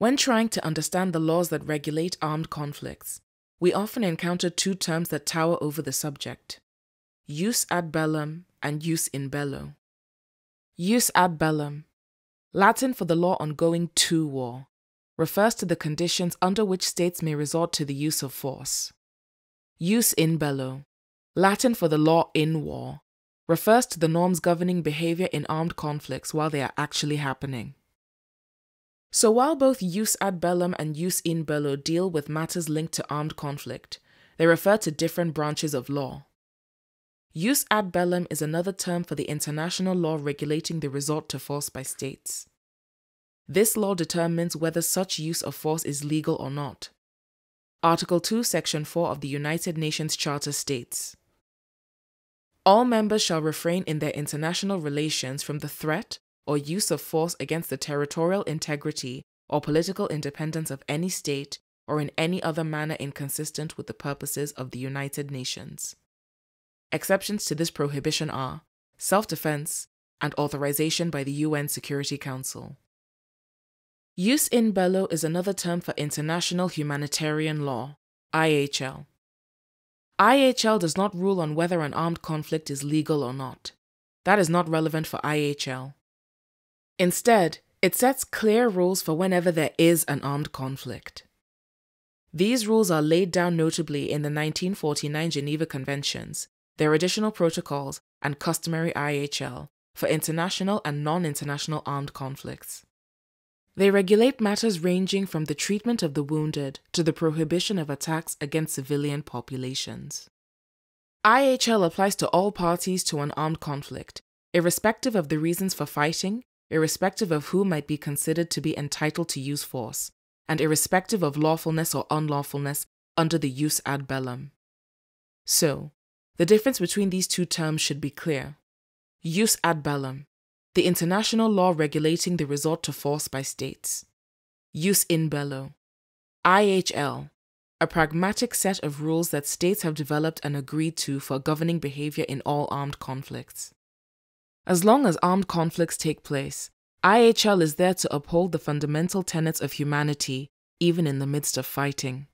When trying to understand the laws that regulate armed conflicts, we often encounter two terms that tower over the subject jus ad bellum and jus in bello. Jus ad bellum, Latin for the law on going to war, refers to the conditions under which states may resort to the use of force. Jus in bello, Latin for the law in war, refers to the norms governing behavior in armed conflicts while they are actually happening. So while both jus ad bellum and jus in bello deal with matters linked to armed conflict, they refer to different branches of law. Jus ad bellum is another term for the international law regulating the resort to force by states. This law determines whether such use of force is legal or not. Article 2, Section 4 of the United Nations Charter states All members shall refrain in their international relations from the threat or use of force against the territorial integrity or political independence of any state or in any other manner inconsistent with the purposes of the United Nations. Exceptions to this prohibition are self defense and authorization by the UN Security Council. Jus in bello is another term for international humanitarian law, IHL. IHL does not rule on whether an armed conflict is legal or not. That is not relevant for IHL. Instead, it sets clear rules for whenever there is an armed conflict. These rules are laid down notably in the 1949 Geneva Conventions, their additional protocols, and customary IHL for international and non international armed conflicts. They regulate matters ranging from the treatment of the wounded to the prohibition of attacks against civilian populations. IHL applies to all parties to an armed conflict, irrespective of the reasons for fighting, irrespective of who might be considered to be entitled to use force, and irrespective of lawfulness or unlawfulness under the jus ad bellum. So, the difference between these two terms should be clear. Jus ad bellum, the international law regulating the resort to force by states. Jus in bello, IHL, a pragmatic set of rules that states have developed and agreed to for governing behavior in all armed conflicts. As long as armed conflicts take place, IHL is there to uphold the fundamental tenets of humanity, even in the midst of fighting.